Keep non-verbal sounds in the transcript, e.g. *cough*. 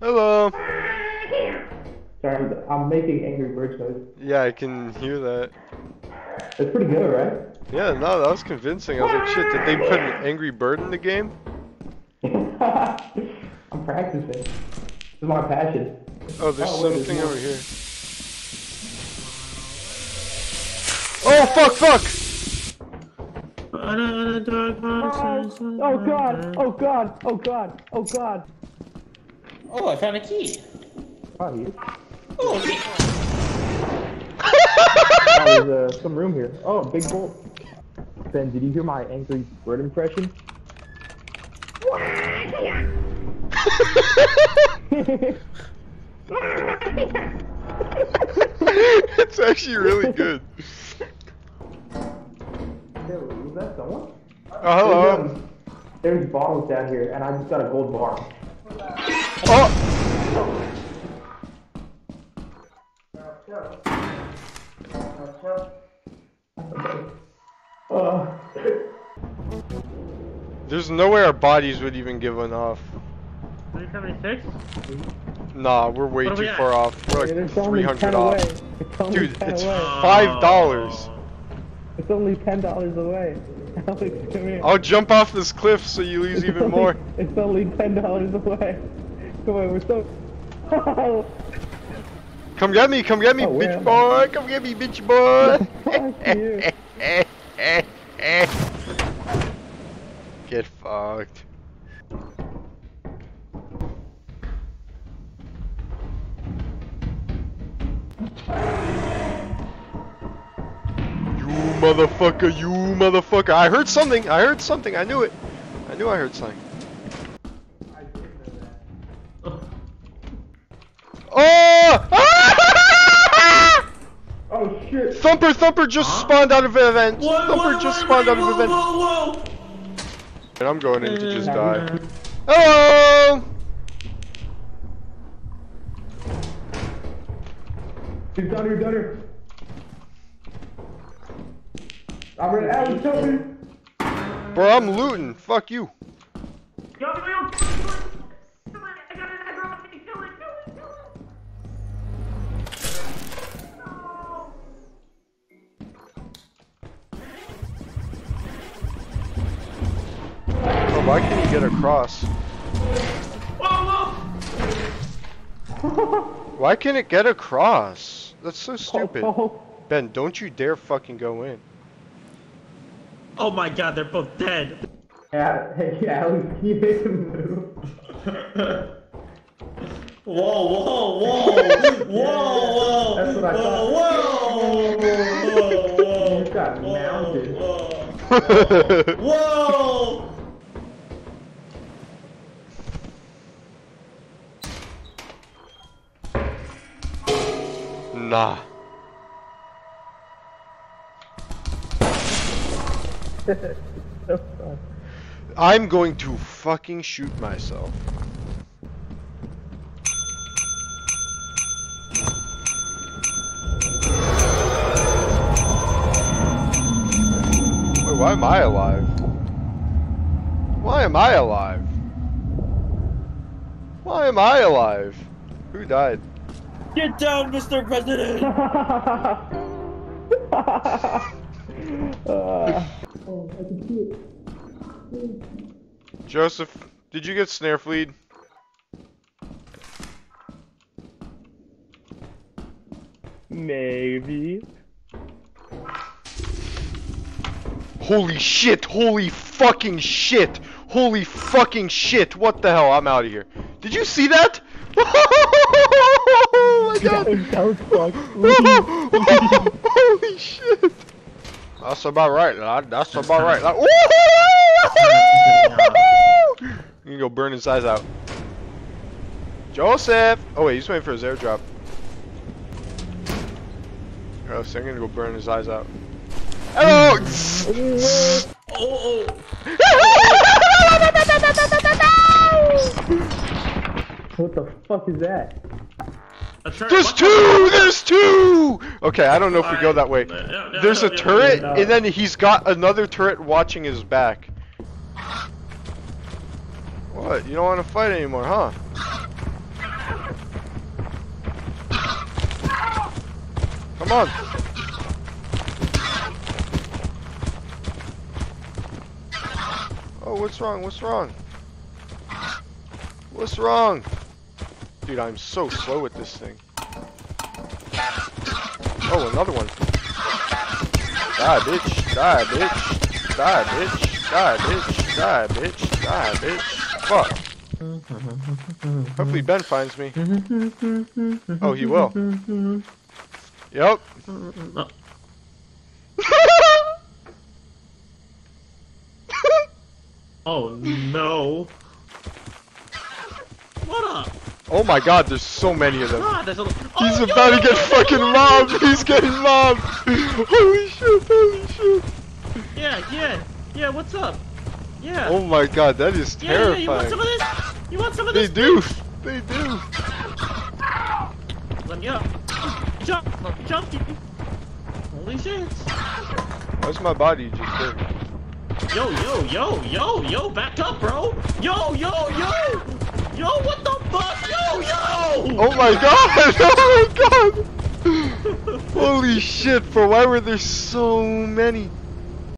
Hello. Sorry, I'm making Angry Birds noise. Yeah, I can hear that. That's pretty good, right? Yeah, no, that was convincing. I was like, shit, did they put an Angry Bird in the game? *laughs* I'm practicing. This is my passion. Oh, there's Oh, wait, there's something more. over here. Oh, fuck, fuck! Oh god! Oh god! Oh god! Oh god! Oh, I found a key. Oh, you. Oh, okay. Oh, there's uh, some room here. Oh, big bolt. Ben, did you hear my Angry Bird impression? *laughs* it's actually really good. Was that someone? Oh, There's, hello. um, there's bottles down here, and I just got a gold bar. Oh! Uh, There's no way our bodies would even give one off. 376? Nah, we're way too we far off. We're it's like only 300 off. It's Dude, it's away. five dollars. It's only ten dollars away. *laughs* Alex, come here. I'll jump off this cliff so you lose It's even only- more. *laughs* It's only ten dollars away. Come on, we're so. *laughs* Come get me, come get me, Oh, bitch boy. Come get me, bitch boy. *laughs* *laughs* Get fucked. You motherfucker, you motherfucker. I heard something, I heard something, I knew it. I knew I heard something. Oh! Oh shit! Thumper, Thumper just spawned out of an event. What, Thumper what, just what, spawned out of whoa, an event. whoa, whoa. And I'm going in to just die. Hello! He's done here, done here. I'm ready. Alex, help me! Bro, I'm looting. Fuck you. Why can't you get across? Whoa, whoa! Why can't it get across? That's so stupid. Oh, oh, Ben, don't you dare fucking go in. Oh my god, they're both dead. yeah, hey, Alex, can you make him move? Whoa, whoa, whoa, whoa, *laughs* whoa, That's what I whoa, thought. whoa, whoa, whoa, *laughs* You got mounted. whoa, whoa. *laughs* So. *laughs* I'm going to fucking shoot myself. Wait, why am I alive? Why am I alive? Why am I alive? Who died? Get down, Mr. President. Uh, *laughs* Joseph, did you get snare fleed? maybe. Holy shit, holy fucking shit, holy fucking shit, what the hell, I'm out of here. Did you see that? Oh my god. That was fucked. holy shit. That's about right, lad, that's about right. Lad. You can go burn his eyes out. Joseph! Oh wait, he's waiting for his airdrop. Oh, so I'm gonna go burn his eyes out. Hello! Oh, oh. What the fuck is that? There's two! There's two! Okay, I don't know if we go that way. There's a turret, and then he's got another turret watching his back. What? You don't want to fight anymore, huh? Come on! Oh, what's wrong? What's wrong? What's wrong? Dude, I'm so slow with this thing. Oh, another one. Die, bitch. Die, bitch. Die, bitch. Die, bitch. Die, bitch. Die, bitch. Fuck. Hopefully Ben finds me. Oh, he will. Yep. *laughs* Oh no. What up? Oh my god, there's so many of them. God. Oh, He's oh, about to get fucking mobbed. He's getting mobbed. Holy shit, holy shit. Yeah, yeah, yeah. What's up? Yeah. Oh my god, that is yeah, yeah. You want some of this? You want some of this? They do. They do. Let me up. Jump, jump. Holy shit. Why's my body just there? Yo, yo, yo, yo, yo, back up, bro. Yo, yo. Yo, what the fuck? Yo, yo. Oh my god! *laughs* Oh my god! Holy shit, bro, why were there so many?